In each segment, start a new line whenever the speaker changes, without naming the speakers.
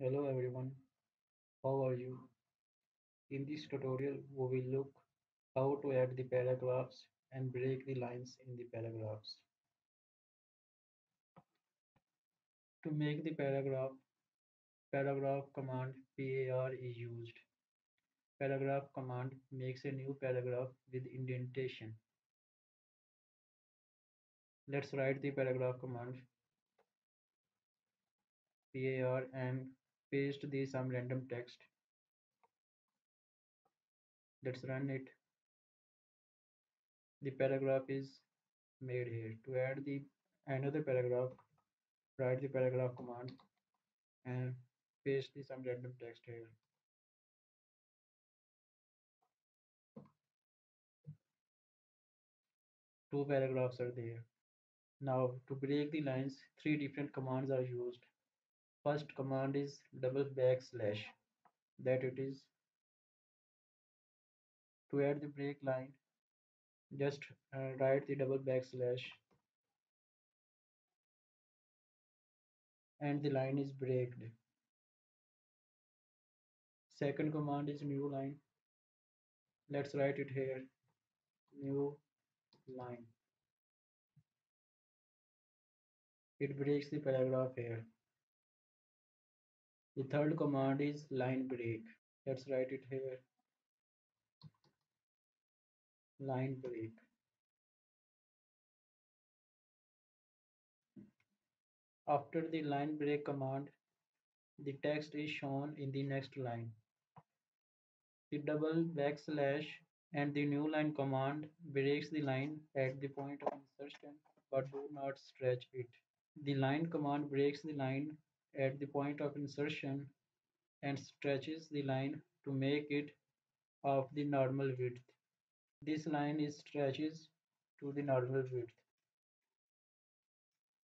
Hello everyone, how are you? In this tutorial, we will look how to add the paragraphs and break the lines in the paragraphs. To make the paragraph, paragraph command par is used. Paragraph command makes a new paragraph with indentation. Let's write the paragraph command par and paste the some random text. Let's run it. The paragraph is made here. To add the another paragraph, write the paragraph command and paste the some random text here. Two paragraphs are there. Now to break the lines, three different commands are used. First command is double backslash that it is to add the break line just uh, write the double backslash and the line is breaked. Second command is new line. Let's write it here. New line. It breaks the paragraph here. The third command is line break. Let's write it here. Line break. After the line break command, the text is shown in the next line. The double backslash and the new line command breaks the line at the point of insertion but do not stretch it. The line command breaks the line at the point of insertion and stretches the line to make it of the normal width. This line is stretches to the normal width.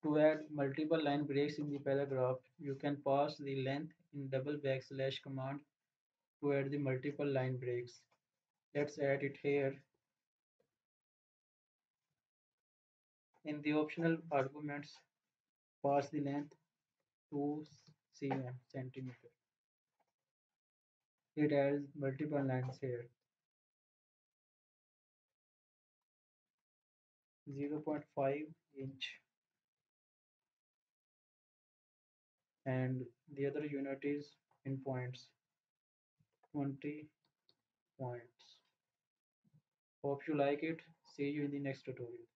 To add multiple line breaks in the paragraph, you can pass the length in double backslash command to add the multiple line breaks. Let's add it here. In the optional arguments, pass the length 2 cm centimeter. It has multiple lines here. 0.5 inch. And the other unit is in points. 20 points. Hope you like it. See you in the next tutorial